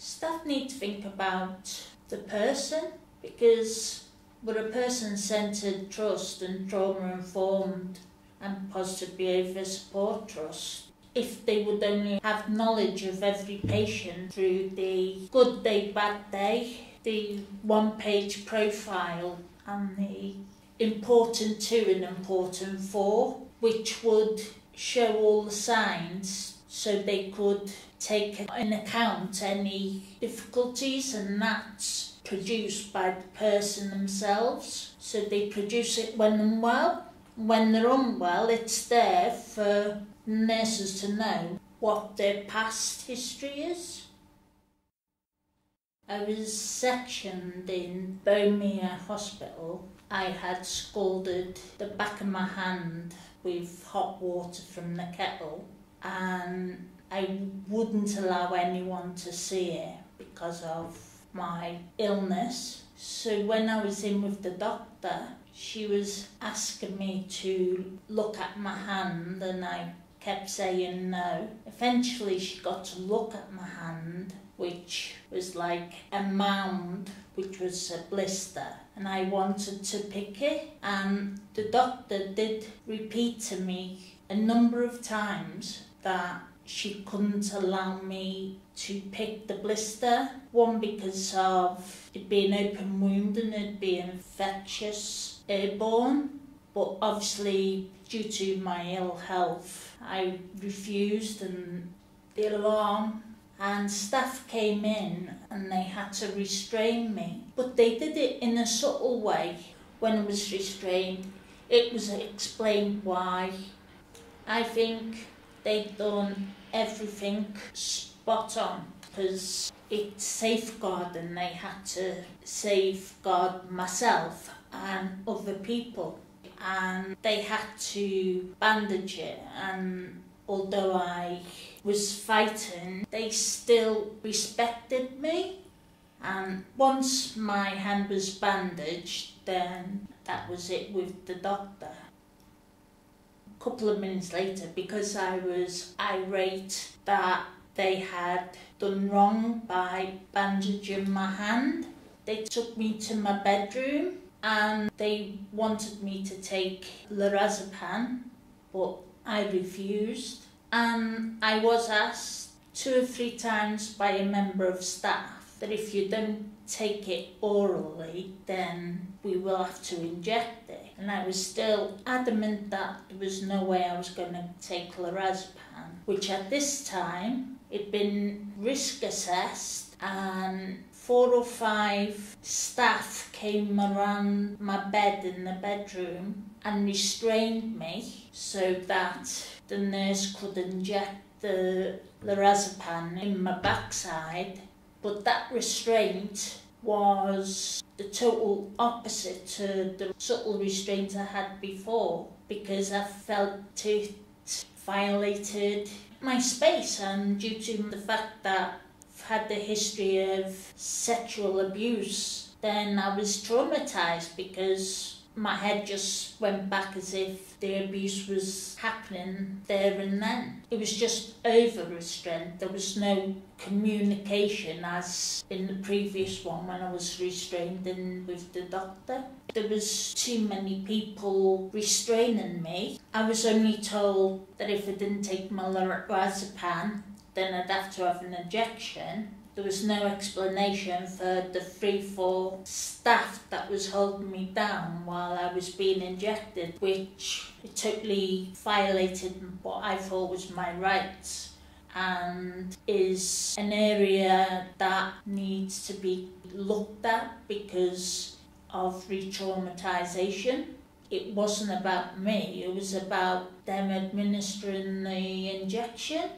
Staff need to think about the person because we're a person centred trust and trauma informed and positive behaviour support trust. If they would only have knowledge of every patient through the good day, bad day, the one page profile and the important to and important for, which would show all the signs so they could take in account any difficulties and that's produced by the person themselves. So they produce it when they're well. When they're unwell, it's there for nurses to know what their past history is. I was sectioned in Bowmere Hospital. I had scalded the back of my hand with hot water from the kettle and I wouldn't allow anyone to see it because of my illness. So when I was in with the doctor, she was asking me to look at my hand and I kept saying no. Eventually she got to look at my hand which was like a mound which was a blister and I wanted to pick it and the doctor did repeat to me a number of times that she couldn't allow me to pick the blister. One because of it being open wound and it being infectious airborne. But obviously due to my ill health I refused and the alarm and staff came in and they had to restrain me. But they did it in a subtle way. When I was restrained, it was explained why. I think they'd done everything spot on because it's safeguarding. They had to safeguard myself and other people. And they had to bandage it and although I was fighting, they still respected me. And once my hand was bandaged, then that was it with the doctor. Couple of minutes later, because I was irate that they had done wrong by bandaging my hand, they took me to my bedroom and they wanted me to take lorazepam, but I refused. And I was asked two or three times by a member of staff that if you don't take it orally then we will have to inject it. And I was still adamant that there was no way I was going to take lorazepam which at this time had been risk assessed and four or five staff came around my bed in the bedroom and restrained me so that the nurse could inject the lorazepam in my backside but that restraint was the total opposite to the subtle restraint I had before because I felt it violated my space and due to the fact that I've had the history of sexual abuse, then I was traumatized because my head just went back as if the abuse was happening there and then. It was just over restraint. There was no communication as in the previous one when I was restrained in with the doctor. There was too many people restraining me. I was only told that if I didn't take my lorazepam then I'd have to have an injection. There was no explanation for the three, four staff that was holding me down while I was being injected, which totally violated what I thought was my rights and is an area that needs to be looked at because of re-traumatization. It wasn't about me, it was about them administering the injection